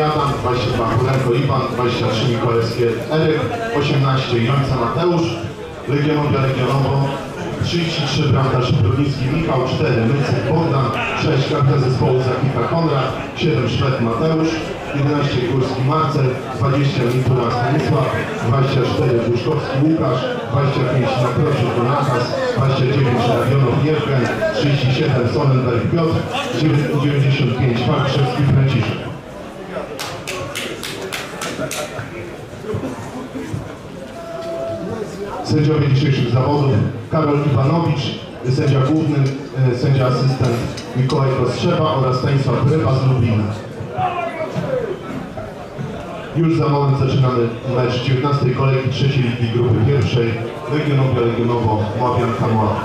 Adam, 22 Kurenko Iwan, 23 Mikołajewskie Eryk, 18 Jońca Mateusz, Legionowie Legionowo, 33 bramkarz Brudnicki Michał, 4 Mycyk Bogdan, 6 kapitan zespołu Zakika Konrad, 7 Szwed Mateusz, 11 Górski Marcel, 20 Mitura Stanisław, 24 Duszkowski Łukasz, 25 Nakroczyk Donatas, 29 Radionow Jewgen, 37 Sonnenberg Piotr, 95 Farkrzewski Franciszek. Sędziowie dzisiejszych zawodów Karol Iwanowicz, sędzia główny, e, sędzia asystent Mikołaj Kostrzeba oraz Stanisław Ryba z Lublina. Już za moment zaczynamy mecz 19 kolejki trzeciej ligi grupy pierwszej Legionowie Legionowo Łapianka Mława.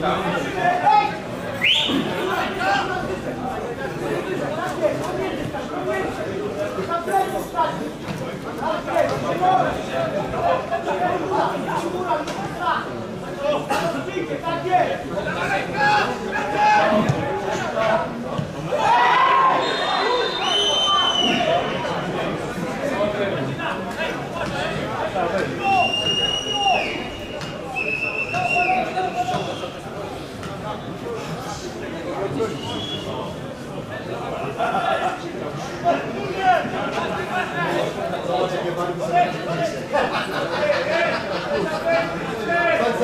Tá aqui! Tá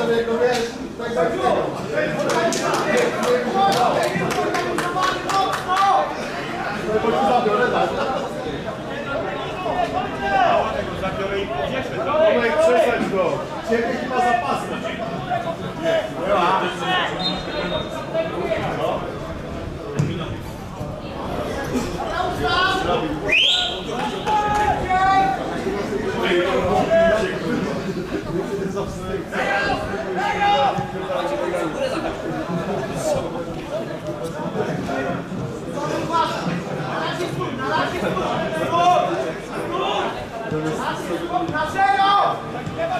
tego. Zabiorę, tak. Tomek, przesadź go. Ciebie chyba zapasy. Nie ma Marcelo! Leva a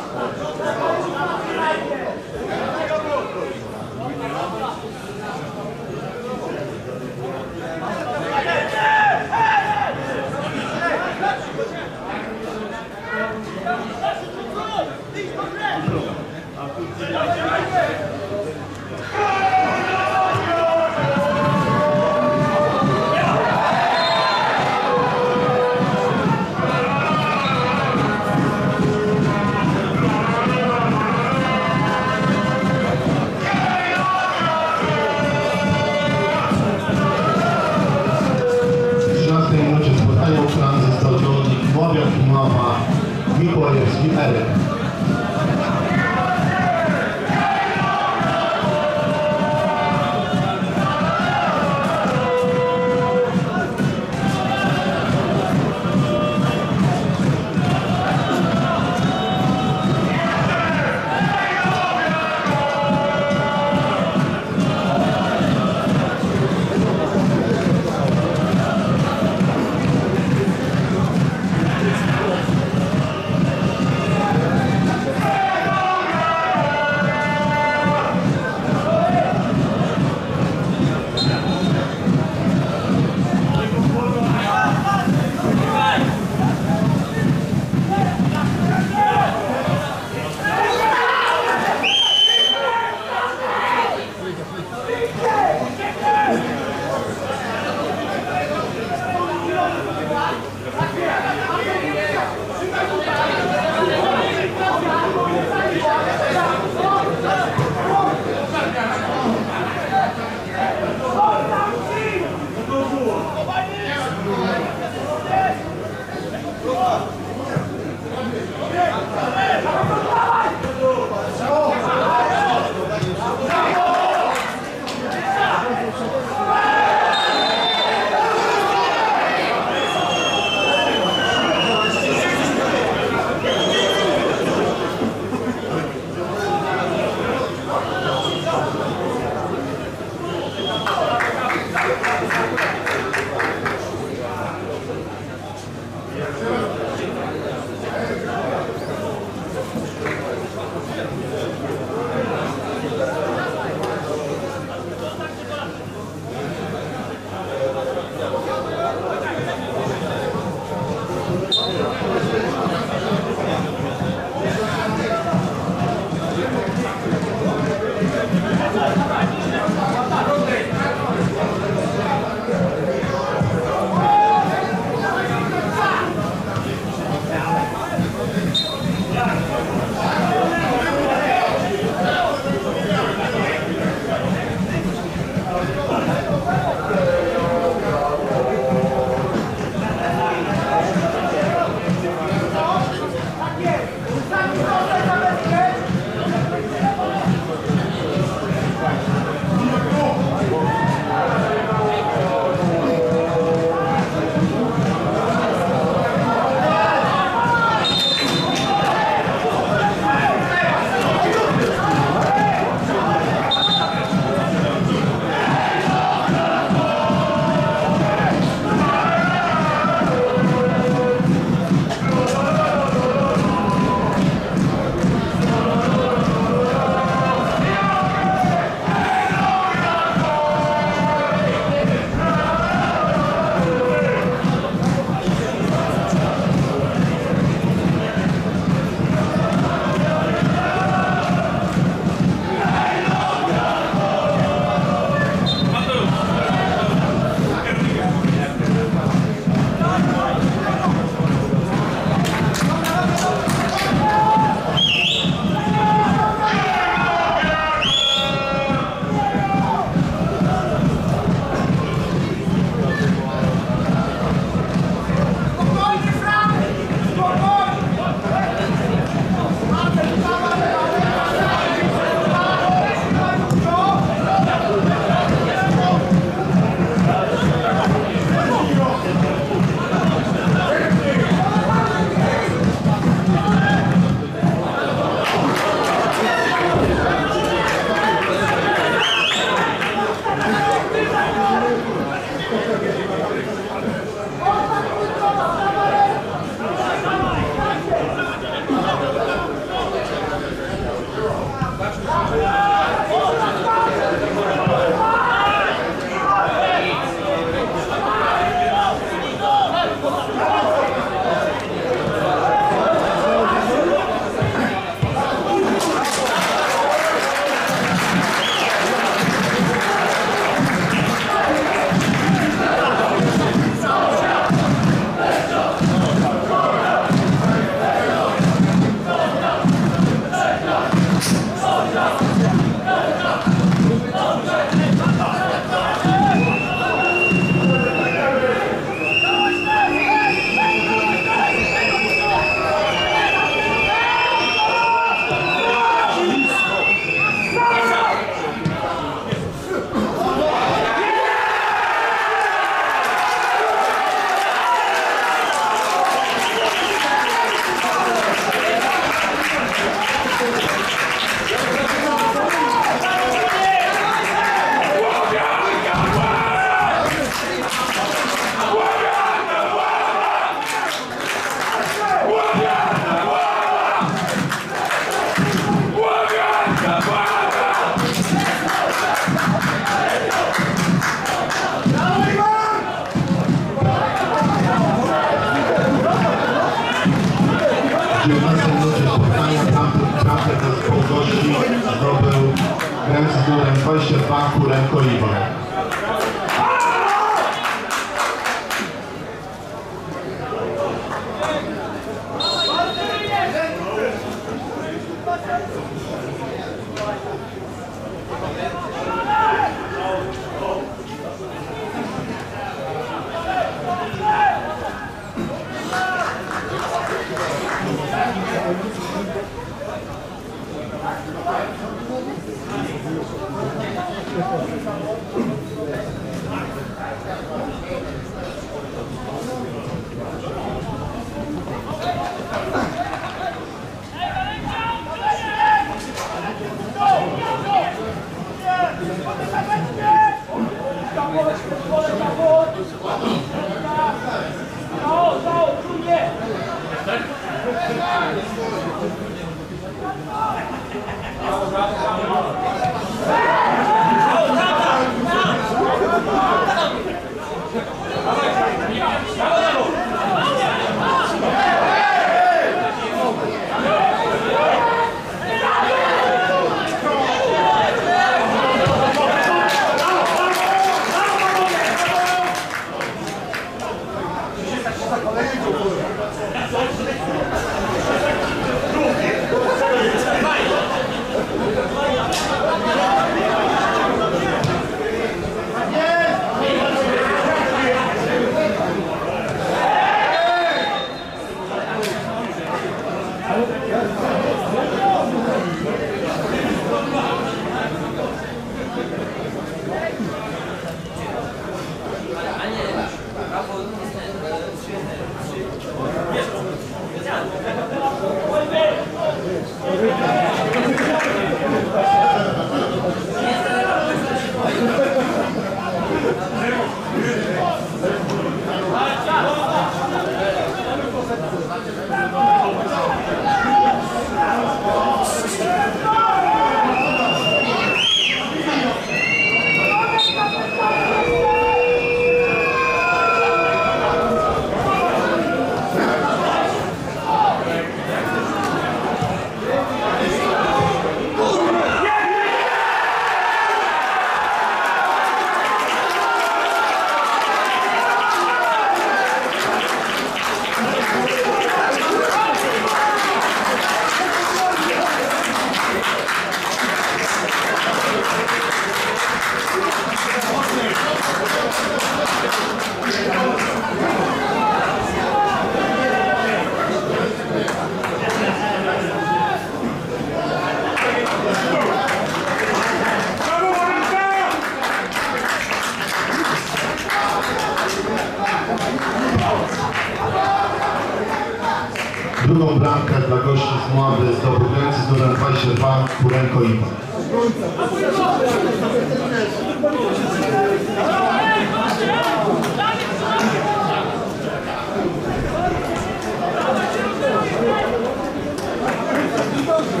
Move the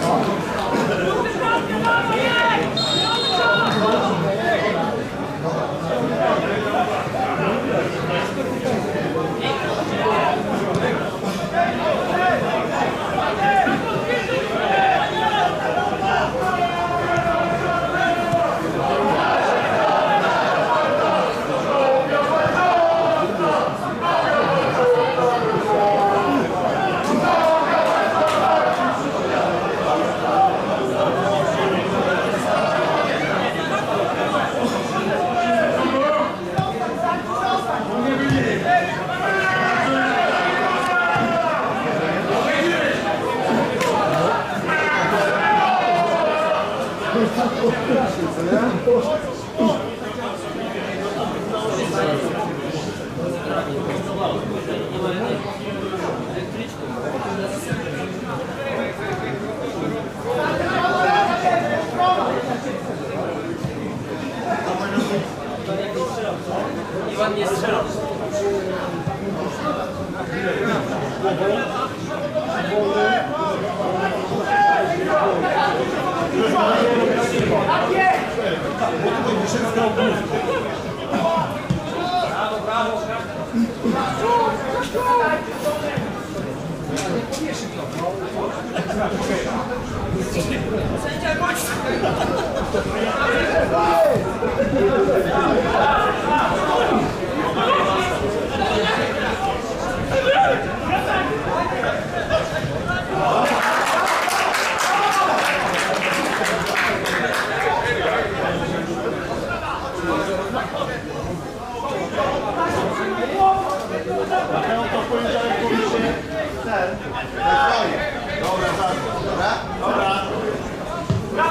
Iwan nie strzelał. Mateo to w poniedziałek powinien ten. Dobra, tak. Dobra? Dobra. No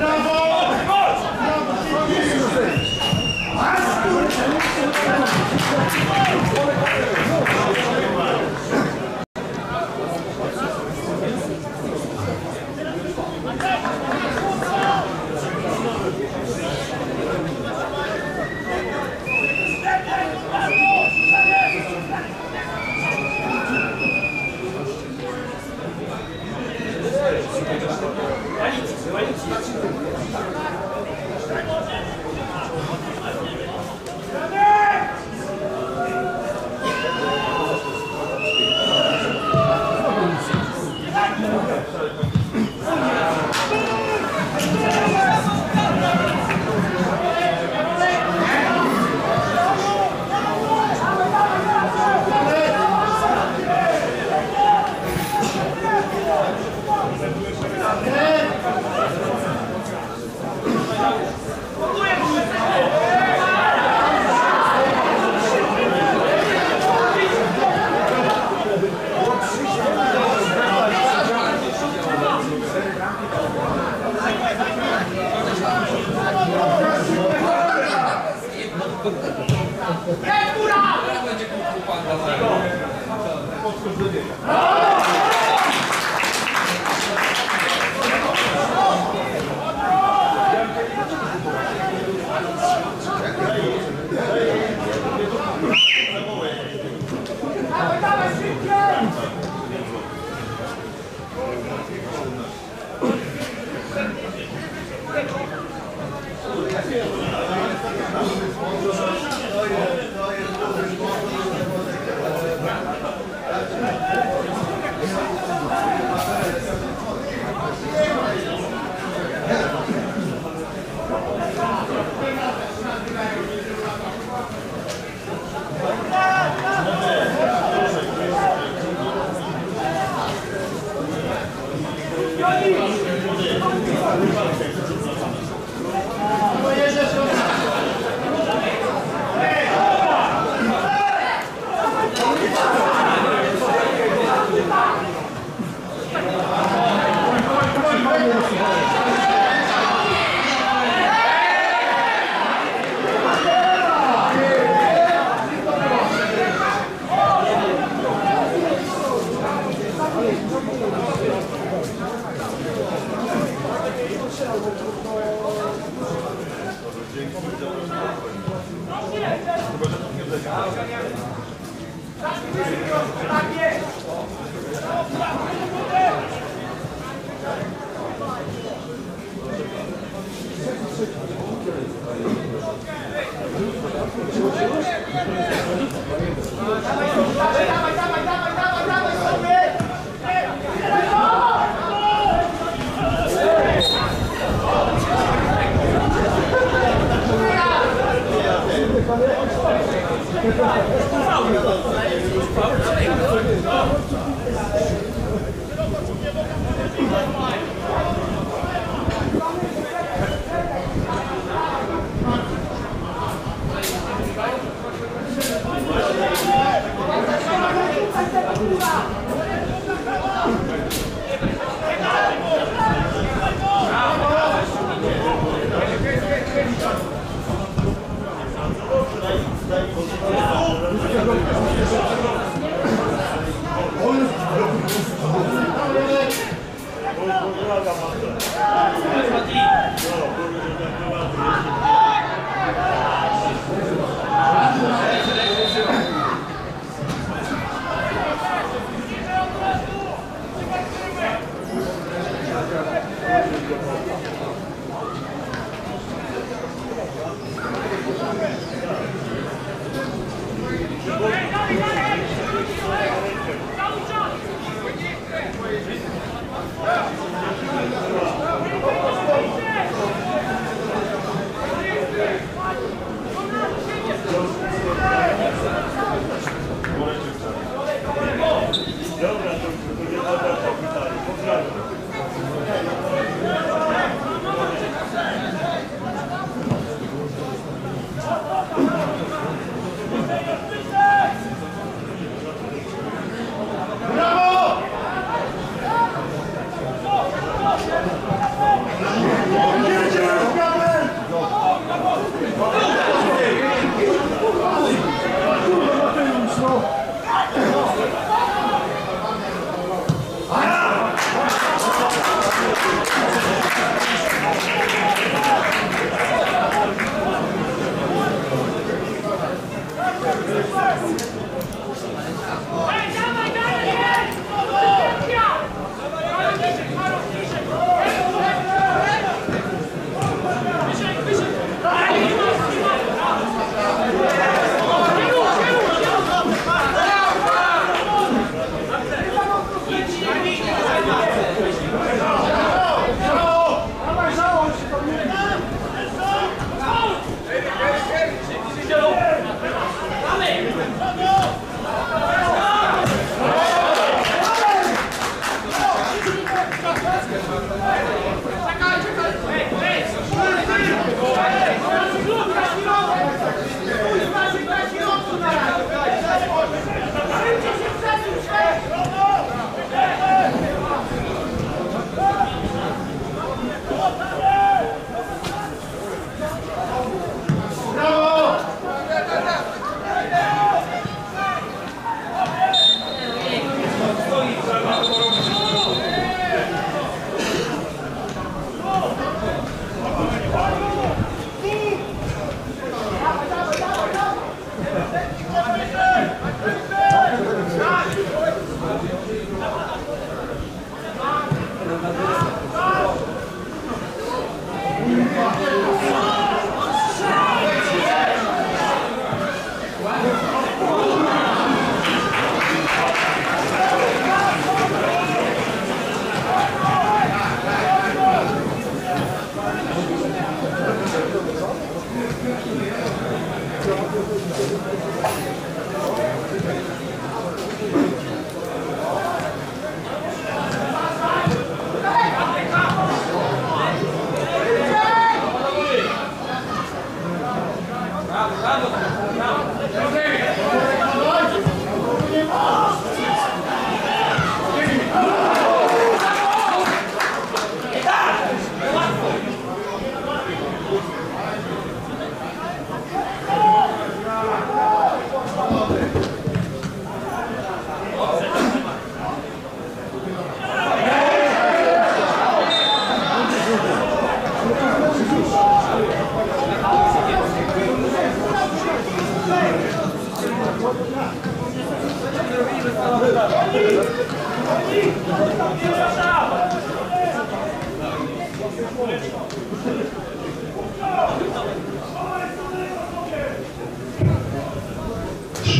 Bravo!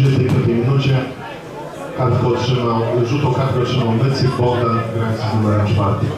31 minucie kartkę otrzymał, rzutą kartkę otrzymał Mecy Bogdan, grający z numerem czwartym.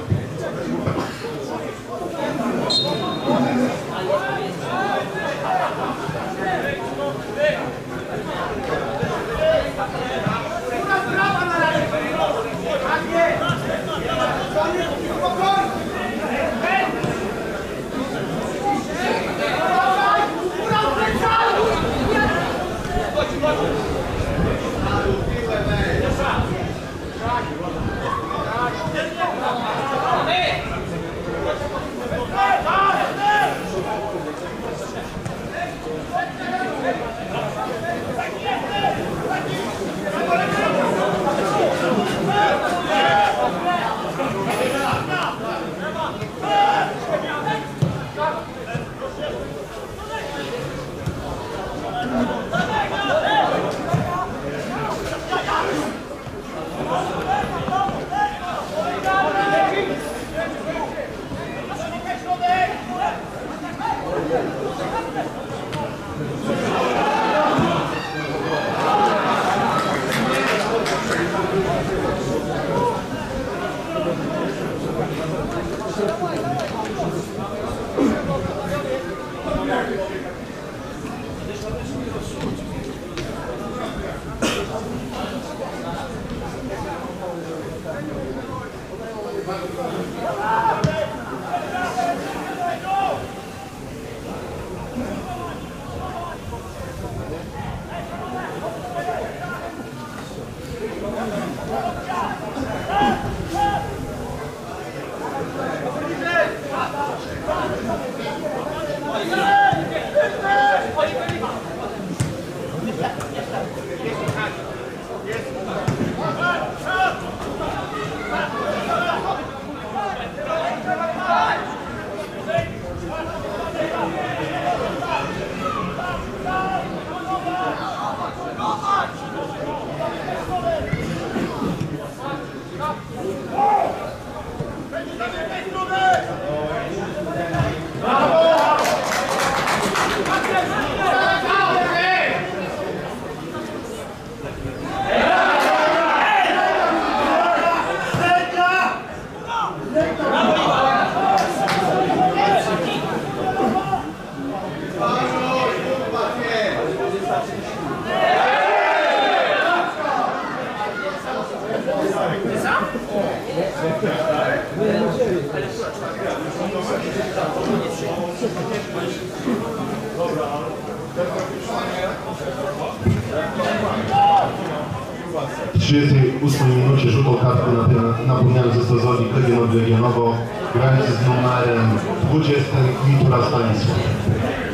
20 Mitura Stanisław.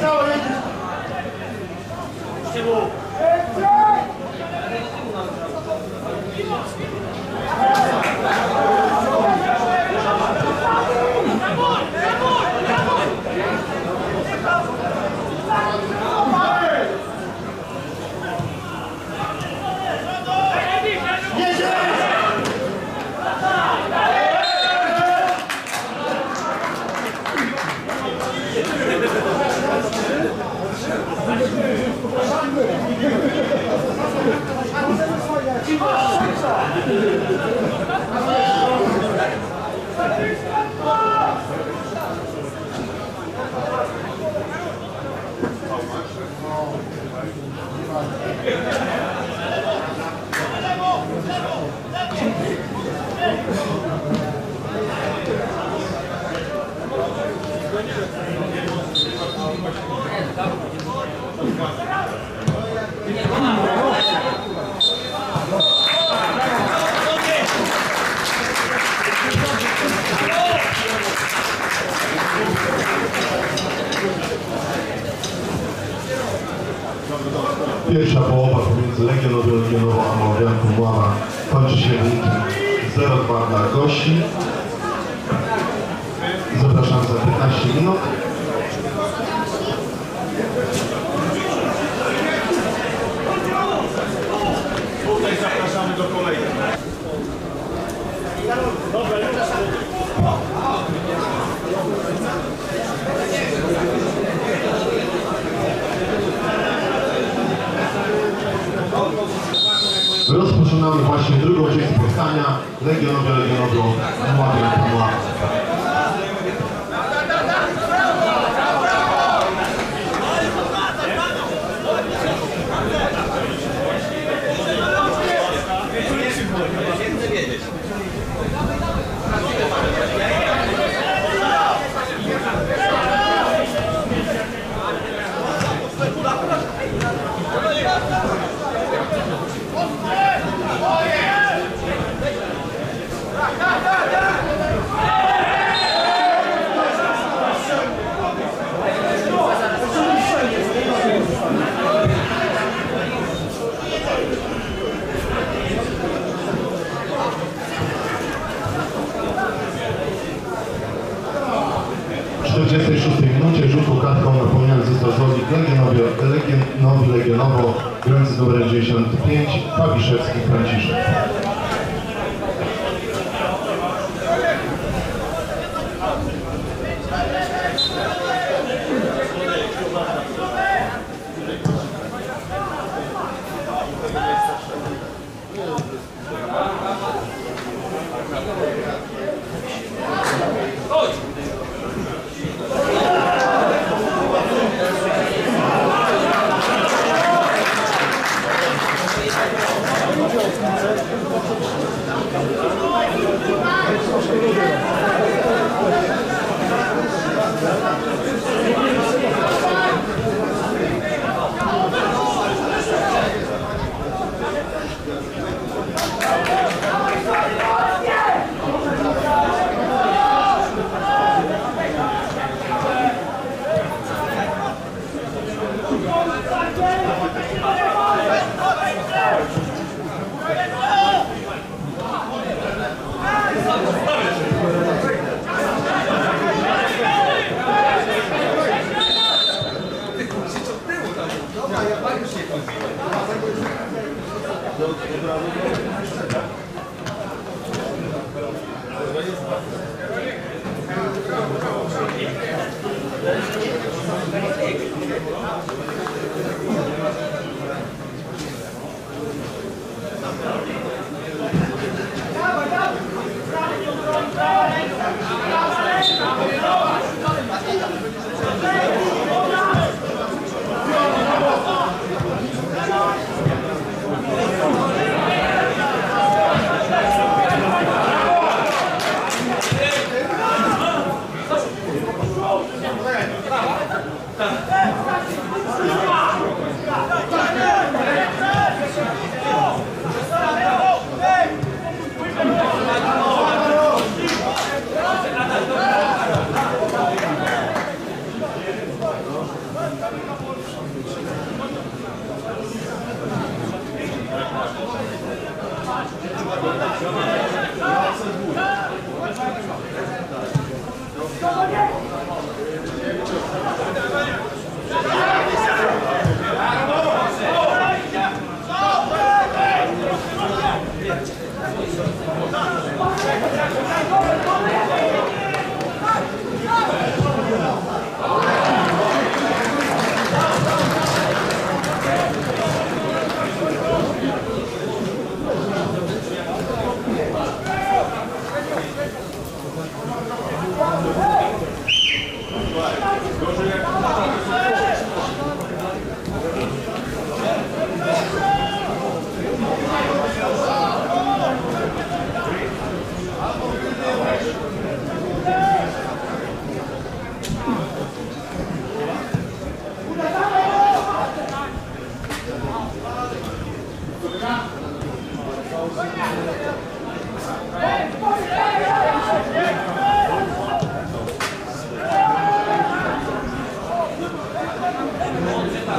Minnesota.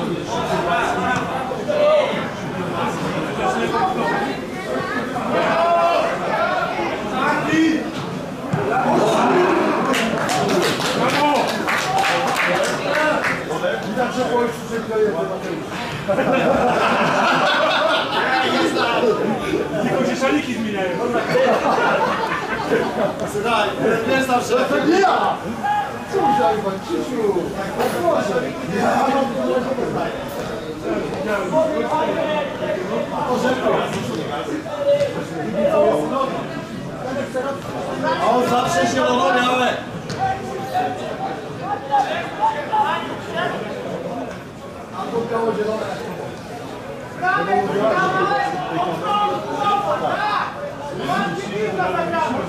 Yeah. On zawsze się obawiamy. A to biało zielone. Brawo, brawo, brawo! Brawo, brawo! Brawo, brawo!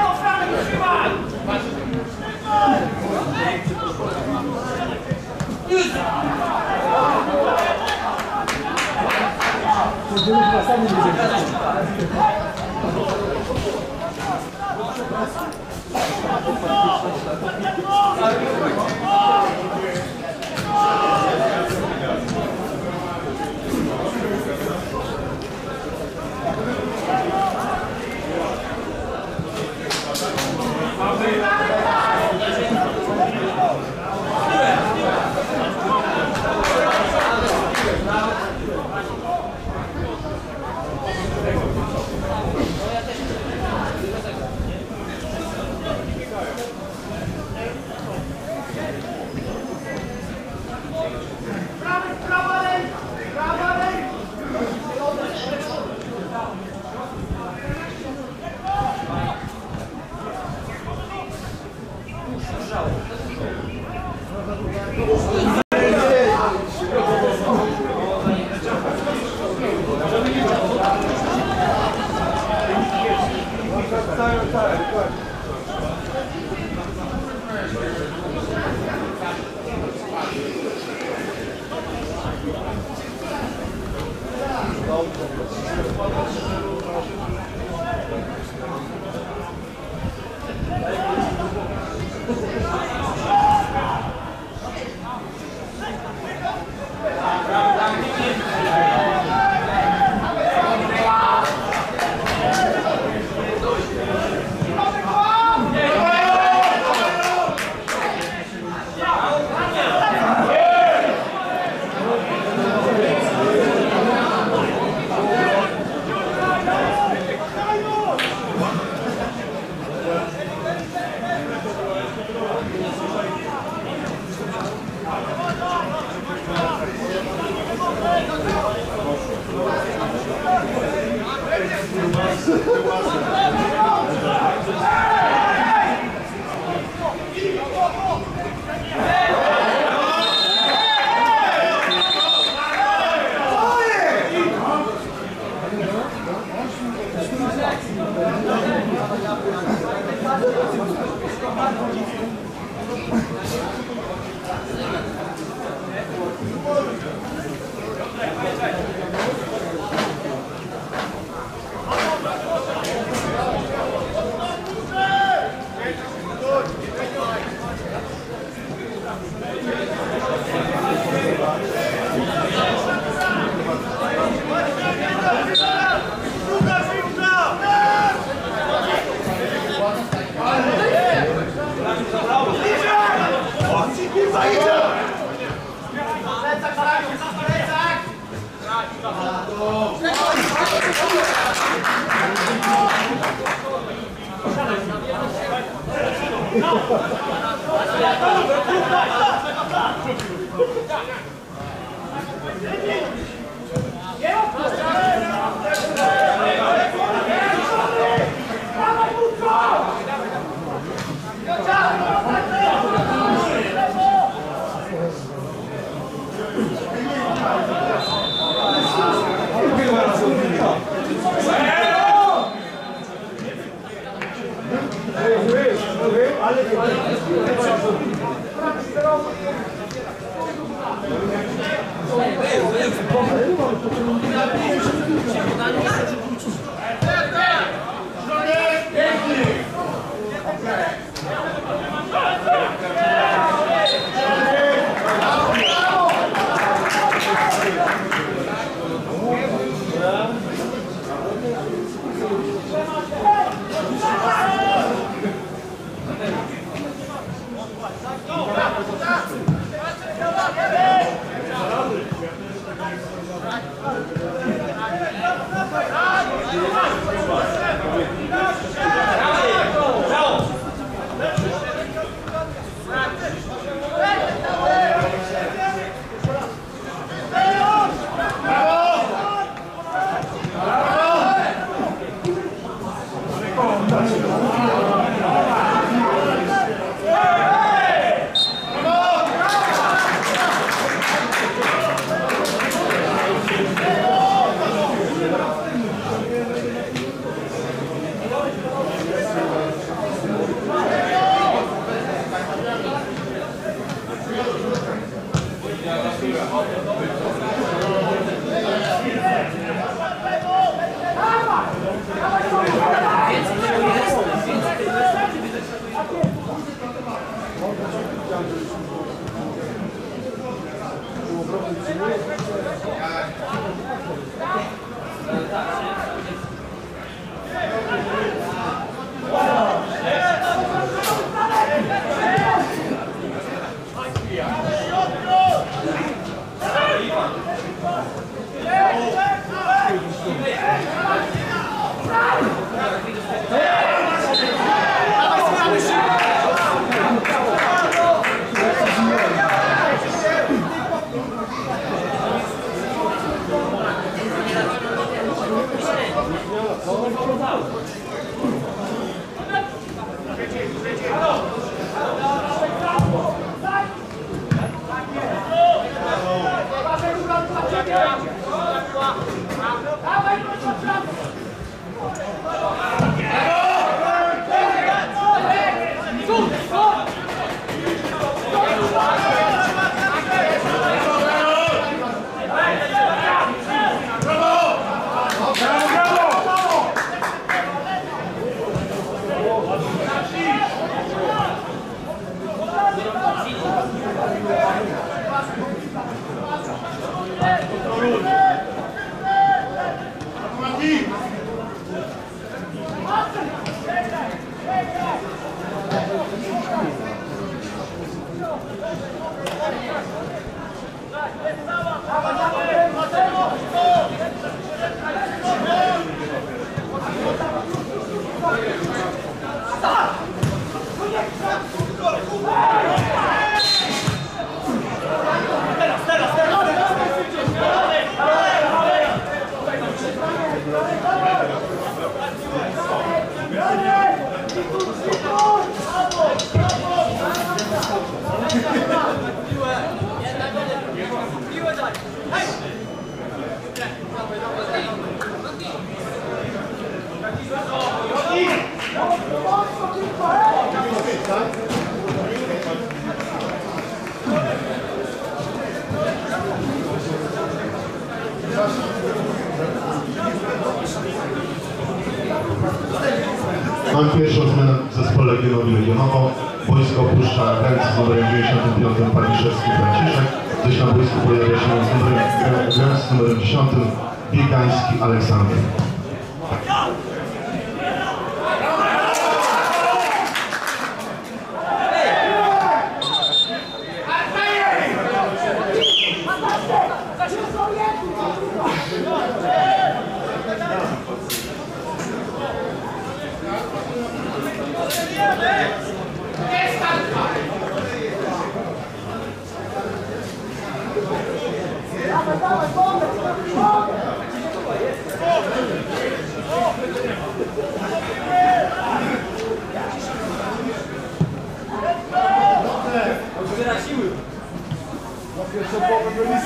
감사합니다.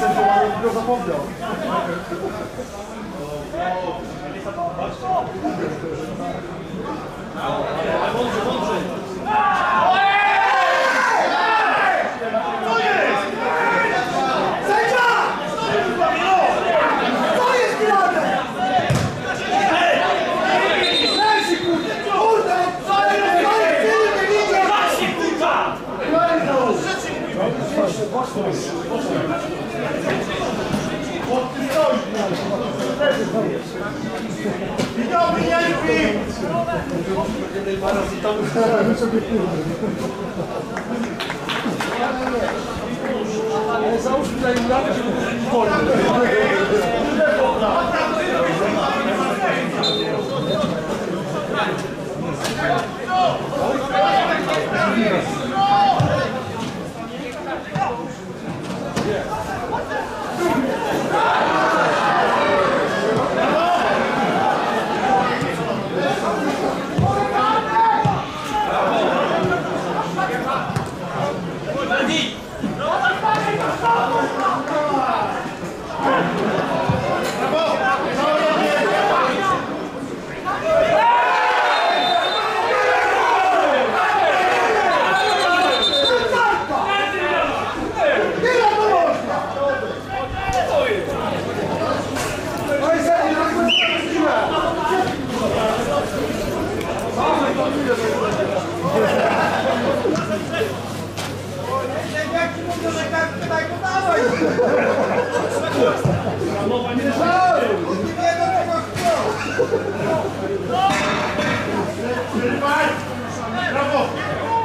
postępowanie, którego zapomniał. Ale mądrze. Załóżmy tutaj nawet, żeby to Bravo!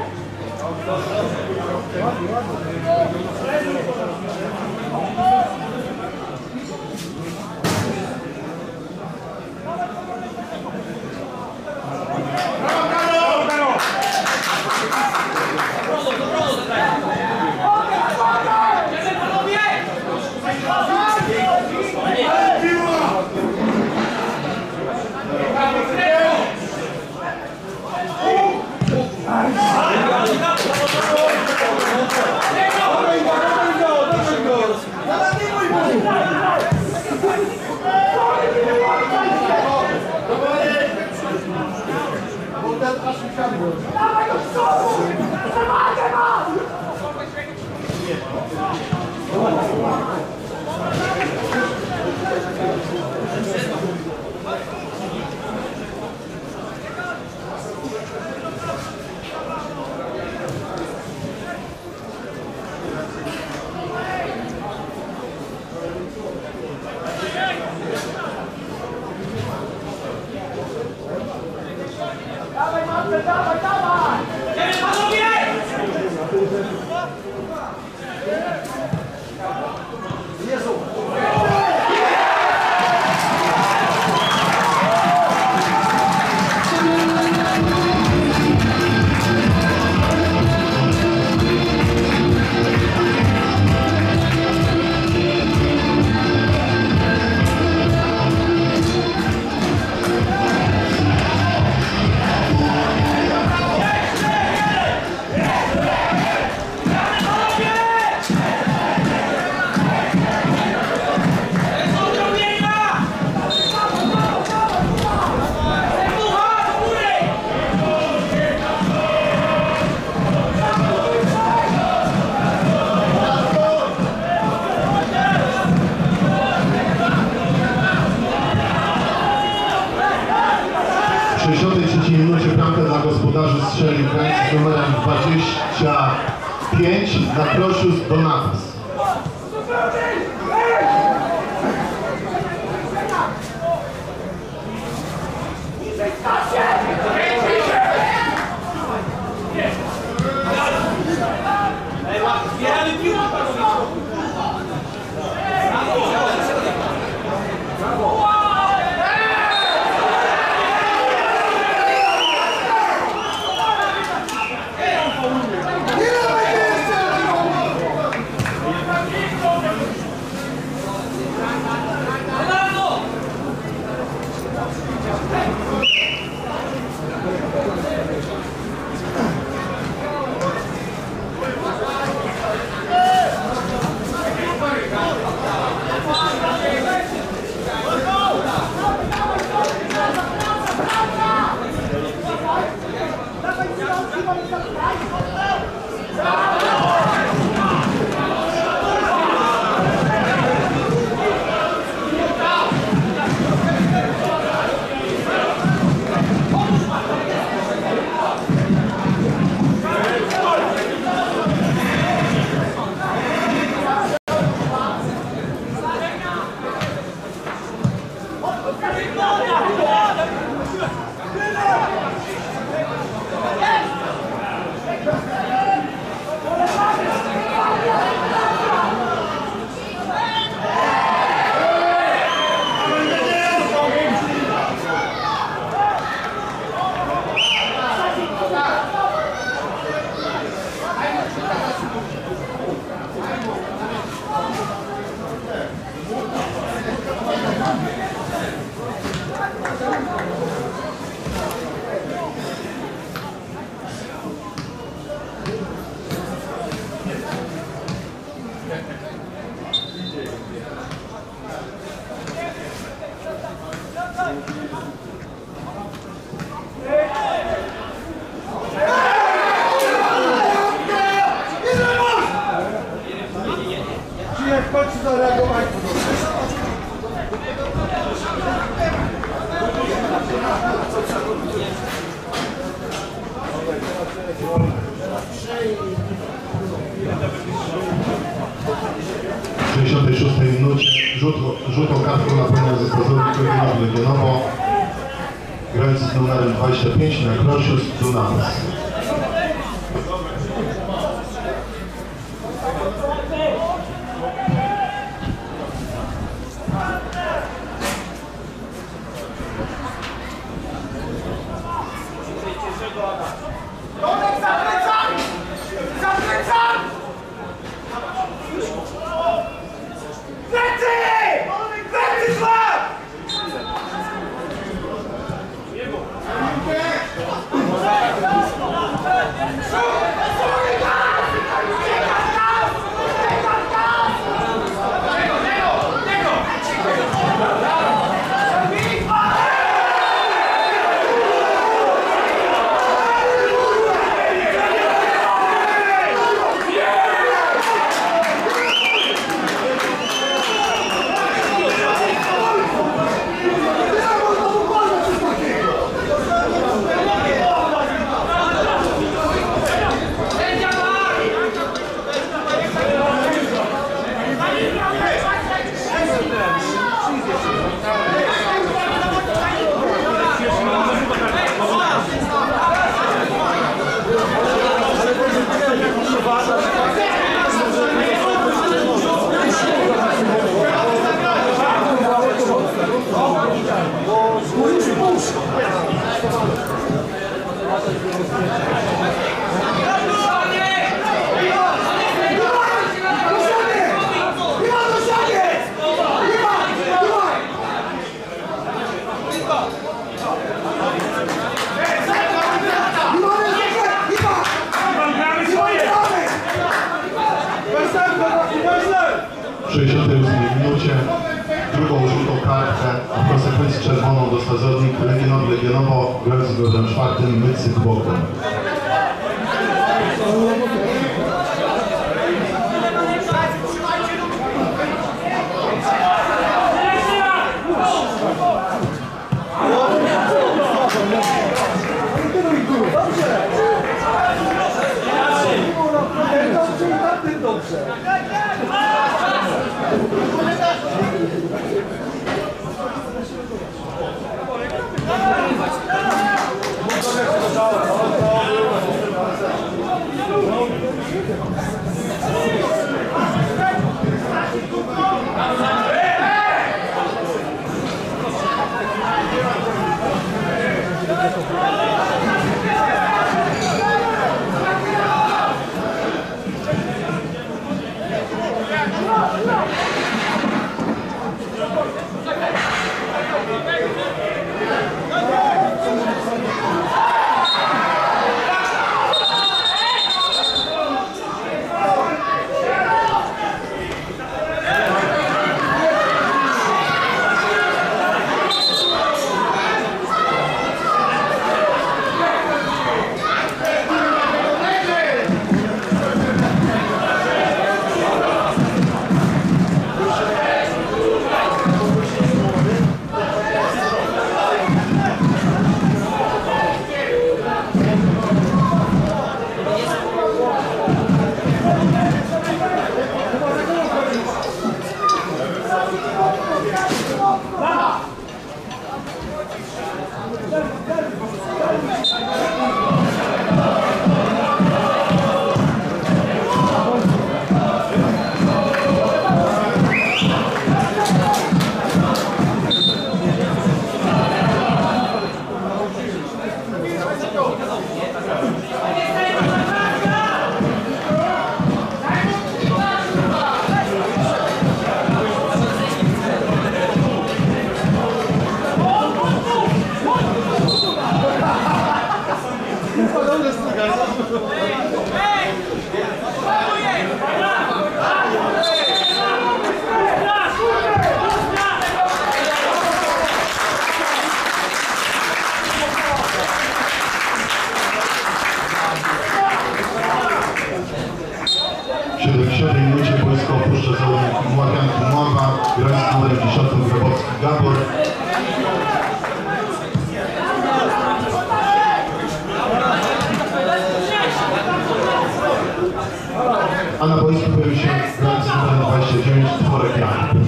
ஒரு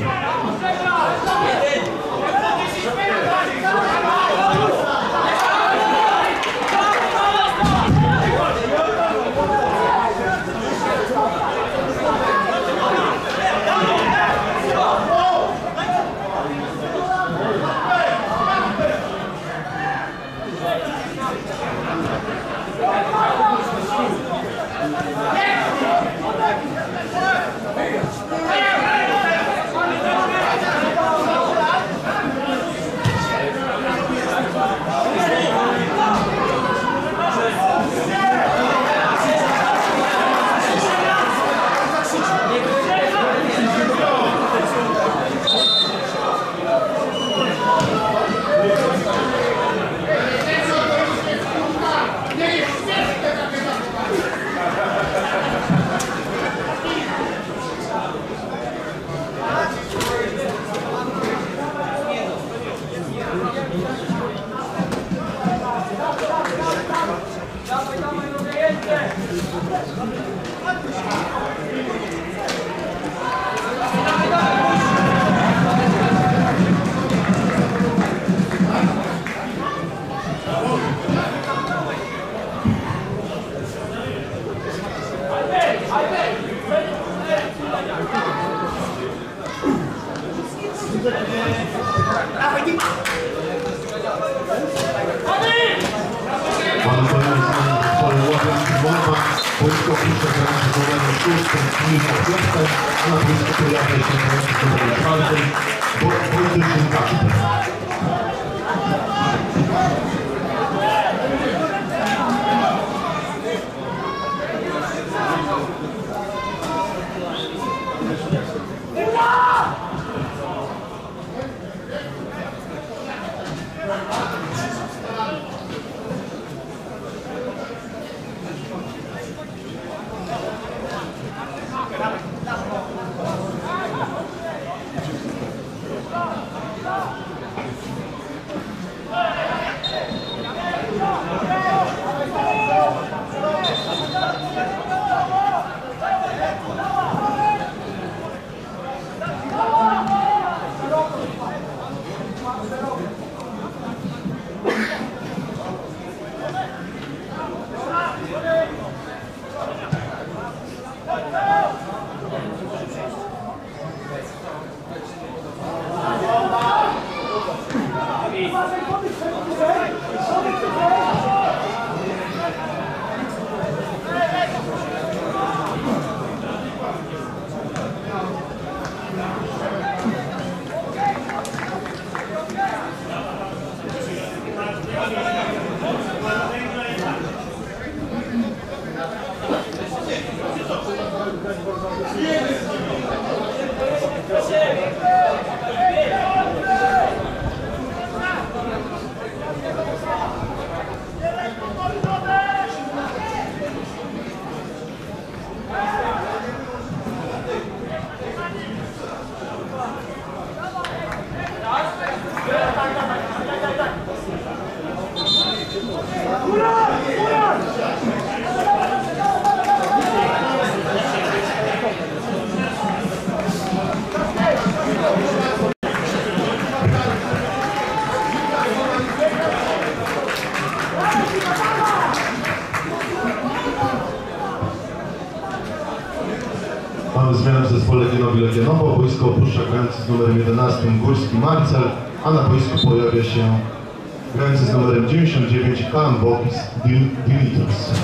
się granicy z numerem 99 Kambokis Dimitrus. Słychać.